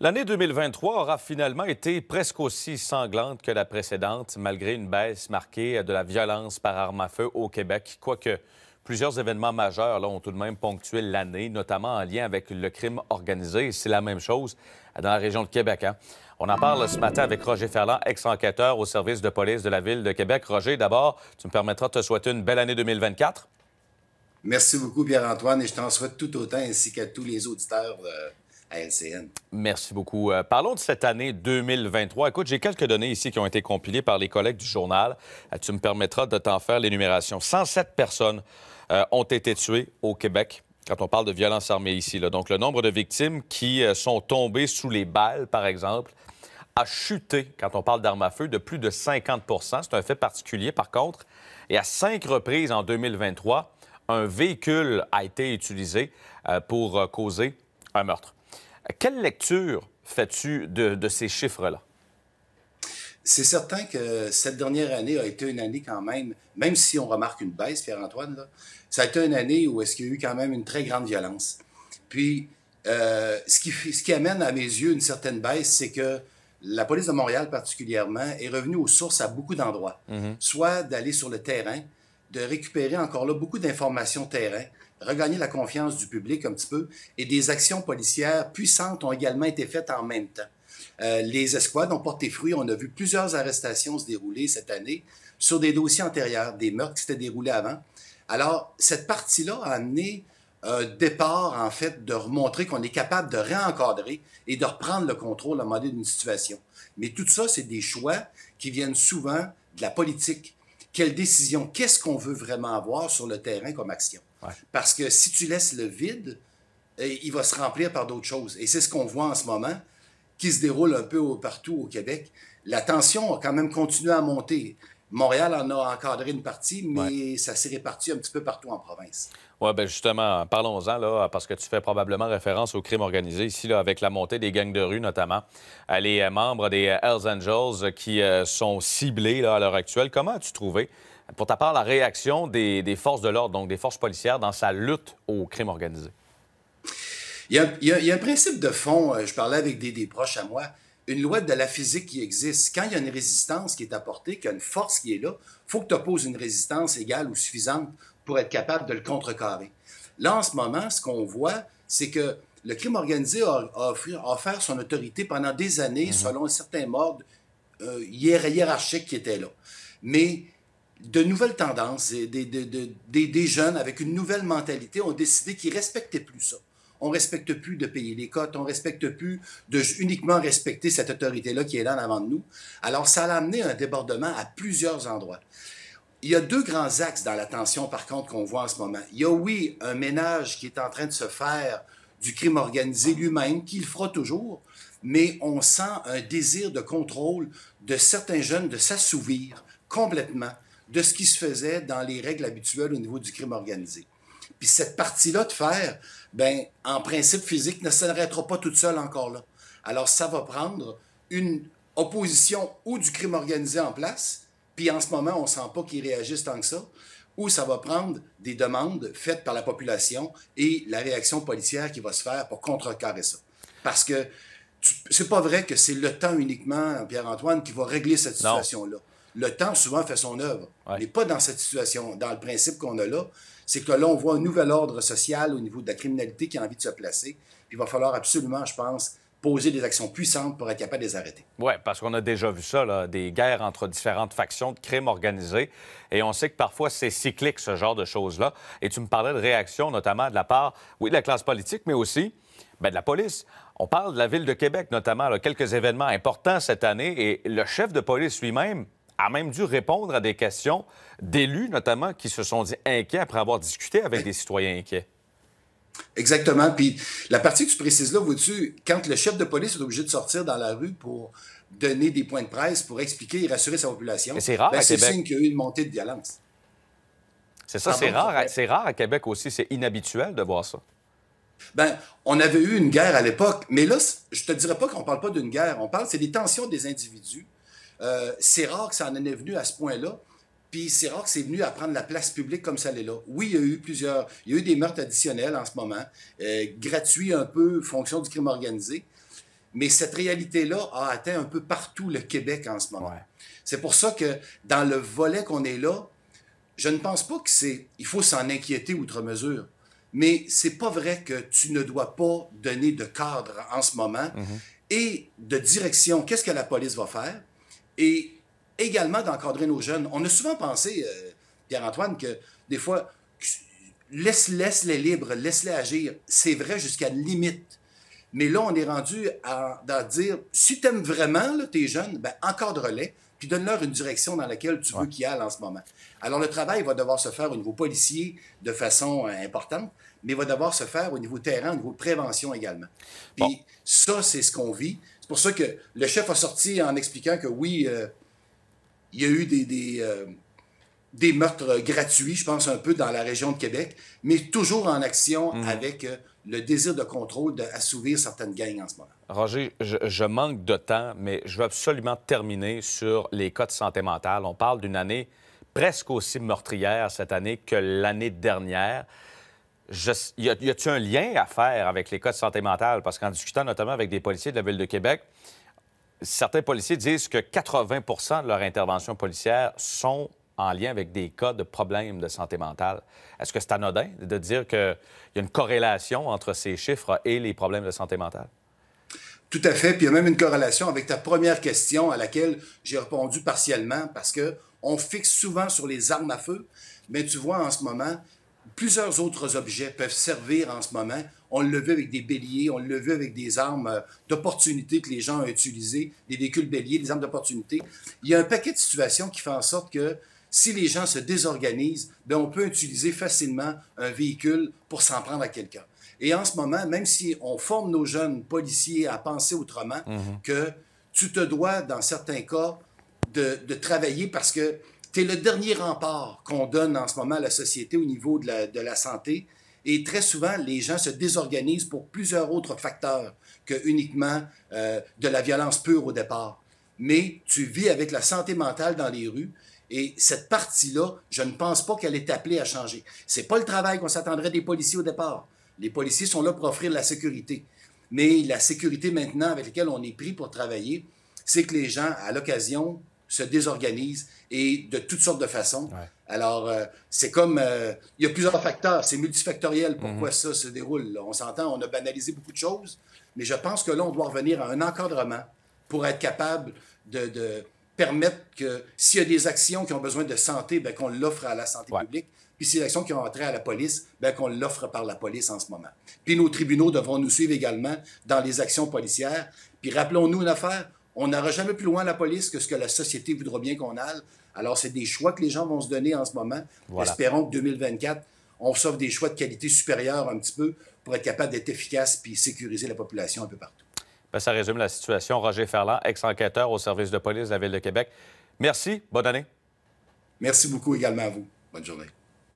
L'année 2023 aura finalement été presque aussi sanglante que la précédente, malgré une baisse marquée de la violence par arme à feu au Québec, quoique plusieurs événements majeurs ont tout de même ponctué l'année, notamment en lien avec le crime organisé. C'est la même chose dans la région de Québec. Hein. On en parle ce matin avec Roger Ferland, ex-enquêteur au service de police de la Ville de Québec. Roger, d'abord, tu me permettras de te souhaiter une belle année 2024. Merci beaucoup, Pierre-Antoine, et je t'en souhaite tout autant, ainsi qu'à tous les auditeurs Merci beaucoup. Euh, parlons de cette année 2023. Écoute, j'ai quelques données ici qui ont été compilées par les collègues du journal. Euh, tu me permettras de t'en faire l'énumération. 107 personnes euh, ont été tuées au Québec quand on parle de violence armée ici. Donc, le nombre de victimes qui sont tombées sous les balles, par exemple, a chuté quand on parle d'armes à feu de plus de 50% C'est un fait particulier, par contre. Et à cinq reprises en 2023, un véhicule a été utilisé pour causer un meurtre. Quelle lecture fais-tu de, ces chiffres-là? C'est certain que cette dernière année a été une année quand même, même si on remarque une baisse, Pierre-Antoine, ça a été une année où est-ce qu'il y a eu quand même une très grande violence. Puis, euh, ce, qui, ce qui amène à mes yeux une certaine baisse, c'est que la police de Montréal particulièrement est revenue aux sources à beaucoup d'endroits. Mm-hmm. Soit d'aller sur le terrain, de récupérer encore là beaucoup d'informations terrain, regagner la confiance du public un petit peu, et des actions policières puissantes ont également été faites en même temps. Euh, les escouades ont porté fruit. On a vu plusieurs arrestations se dérouler cette année sur des dossiers antérieurs, des meurtres qui s'étaient déroulés avant. Alors, cette partie-là a amené un départ, en fait, de remontrer qu'on est capable de réencadrer et de reprendre le contrôle à un moment d'une situation. Mais tout ça, c'est des choix qui viennent souvent de la politique. Quelle décision, qu'est-ce qu'on veut vraiment avoir sur le terrain comme action? Parce que si tu laisses le vide, eh, il va se remplir par d'autres choses. Et c'est ce qu'on voit en ce moment, qui se déroule un peu partout au Québec. La tension a quand même continué à monter. Montréal en a encadré une partie, mais ça s'est réparti un petit peu partout en province. Oui, bien justement, parlons-en, là, parce que tu fais probablement référence au crime organisé ici, là, avec la montée des gangs de rue, notamment. Les membres des Hells Angels qui euh, sont ciblés là, à l'heure actuelle. Comment as-tu trouvé pour ta part, la réaction des, forces de l'ordre, donc des forces policières, dans sa lutte au crime organisé? Il y, a, un principe de fond, euh, je parlais avec des, proches à moi, une loi de la physique qui existe. Quand il y a une résistance qui est apportée, qu'il y a une force qui est là, il faut que tu opposes une résistance égale ou suffisante pour être capable de le contrecarrer. Là, en ce moment, ce qu'on voit, c'est que le crime organisé a, offert son autorité pendant des années mm-hmm. selon un certain mode euh, hiérarchique qui était là. Mais de nouvelles tendances, des, des, jeunes avec une nouvelle mentalité ont décidé qu'ils respectaient plus ça. On respecte plus de payer les cotes, on respecte plus de uniquement respecter cette autorité-là qui est là en avant de nous. Alors, ça a amené un débordement à plusieurs endroits. Il y a deux grands axes dans la tension, par contre, qu'on voit en ce moment. Il y a, oui, un ménage qui est en train de se faire du crime organisé lui-même, qu'il fera toujours, mais on sent un désir de contrôle de certains jeunes de s'assouvir complètement de ce qui se faisait dans les règles habituelles au niveau du crime organisé. Puis cette partie-là de faire, ben, en principe physique, ne s'arrêtera pas toute seule encore là. Alors ça va prendre une opposition ou du crime organisé en place, puis en ce moment, on ne sent pas qu'ils réagissent tant que ça, ou ça va prendre des demandes faites par la population et la réaction policière qui va se faire pour contrecarrer ça. Parce que c'est pas vrai que c'est le temps uniquement, Pierre-Antoine, qui va régler cette situation-là le temps souvent fait son œuvre. On n'est pas dans cette situation, dans le principe qu'on a là. C'est que là, on voit un nouvel ordre social au niveau de la criminalité qui a envie de se placer. Puis il va falloir absolument, je pense, poser des actions puissantes pour être capable de les arrêter. Oui, parce qu'on a déjà vu ça, là, des guerres entre différentes factions de crimes organisés. Et on sait que parfois, c'est cyclique, ce genre de choses-là. Et tu me parlais de réaction, notamment de la part, oui, de la classe politique, mais aussi bien, de la police. On parle de la Ville de Québec, notamment, là, quelques événements importants cette année. Et le chef de police lui-même a même dû répondre à des questions d'élus, notamment, qui se sont dit inquiets après avoir discuté avec des citoyens inquiets. Exactement. Puis la partie que tu précises là, vois-tu, quand le chef de police est obligé de sortir dans la rue pour donner des points de presse, pour expliquer et rassurer sa population, c'est rare ben, c'est signe qu'il y a eu une montée de violence. C'est ça, c'est rare, c'est rare à Québec aussi, c'est inhabituel de voir ça. Ben, on avait eu une guerre à l'époque, mais là, je te dirais pas qu'on parle pas d'une guerre, on parle, c'est des tensions des individus euh, c'est rare que ça en est venu à ce point-là. Puis c'est rare que c'est venu à prendre la place publique comme ça l'est là. Oui, il y a eu plusieurs, il y a eu des meurtres additionnels en ce moment, euh, gratuits un peu, fonction du crime organisé. Mais cette réalité-là a atteint un peu partout le Québec en ce moment. C'est pour ça que dans le volet qu'on est là, je ne pense pas que c'est il faut s'en inquiéter outre mesure. Mais c'est pas vrai que tu ne dois pas donner de cadre en ce moment mhm. et de direction. Qu'est-ce que la police va faire? Et également d'encadrer nos jeunes. On a souvent pensé, euh, Pierre-Antoine, que des fois, laisse, laisse les libres, laisse-les agir. C'est vrai jusqu'à une limite. Mais là, on est rendu à, dire, si tu aimes vraiment là, tes jeunes, ben, encadre-les, puis donne-leur une direction dans laquelle tu veux qu'ils aillent en ce moment. Alors, le travail va devoir se faire au niveau policier de façon euh, importante, mais va devoir se faire au niveau terrain, au niveau de prévention également. Puis ça, c'est ce qu'on vit. C'est pour ça que le chef a sorti en expliquant que oui, euh, il y a eu des, des, euh, des, meurtres gratuits, je pense un peu dans la région de Québec, mais toujours en action mhm. avec le désir de contrôle d'assouvir certaines gangs en ce moment. Roger, je, manque de temps, mais je veux absolument terminer sur les cas de santé mentale. On parle d'une année presque aussi meurtrière cette année que l'année dernière. Y a-t-il un lien à faire avec les cas de santé mentale? Parce qu'en discutant notamment avec des policiers de la Ville de Québec, certains policiers disent que 80% de leurs interventions policières sont en lien avec des cas de problèmes de santé mentale. Est-ce que c'est anodin de dire qu'il y a une corrélation entre ces chiffres et les problèmes de santé mentale? Tout à fait. Puis il y a même une corrélation avec ta première question à laquelle j'ai répondu partiellement parce que on fixe souvent sur les armes à feu, mais tu vois en ce moment, plusieurs autres objets peuvent servir en ce moment. On le vu avec des béliers, on le vu avec des armes d'opportunité que les gens ont utilisées, des véhicules béliers, des armes d'opportunité. Il y a un paquet de situations qui font en sorte que si les gens se désorganisent, bien, on peut utiliser facilement un véhicule pour s'en prendre à quelqu'un. Et en ce moment, même si on forme nos jeunes policiers à penser autrement, mhm. que tu te dois, dans certains cas, de, travailler parce que es le dernier rempart qu'on donne en ce moment à la société au niveau de la, santé. Et très souvent, les gens se désorganisent pour plusieurs autres facteurs que uniquement euh, de la violence pure au départ. Mais tu vis avec la santé mentale dans les rues et cette partie-là, je ne pense pas qu'elle est appelée à changer. C'est pas le travail qu'on s'attendrait des policiers au départ. Les policiers sont là pour offrir la sécurité. Mais la sécurité maintenant avec laquelle on est pris pour travailler, c'est que les gens, à l'occasion, se désorganisent et de toutes sortes de façons. Alors, euh, c'est comme... Euh, il y a plusieurs facteurs. C'est multifactoriel pourquoi mhm. ça se déroule? On s'entend, on a banalisé beaucoup de choses, mais je pense que là, on doit revenir à un encadrement pour être capable de permettre que s'il y a des actions qui ont besoin de santé, ben, qu'on l'offre à la santé publique. Puis s'il y a des actions qui ont entré à la police, ben, qu'on l'offre par la police en ce moment. Puis nos tribunaux devront nous suivre également dans les actions policières. Puis rappelons-nous une affaire, on n'aura jamais plus loin la police que ce que la société voudra bien qu'on aille. Alors, c'est des choix que les gens vont se donner en ce moment. Espérons que 2024, on s'offre des choix de qualité supérieure un petit peu pour être capable d'être efficace puis sécuriser la population un peu partout. Ben, ça résume la situation. Roger Ferland, ex-enquêteur au service de police de la Ville de Québec. Merci. Bonne année. Merci beaucoup également à vous. Bonne journée.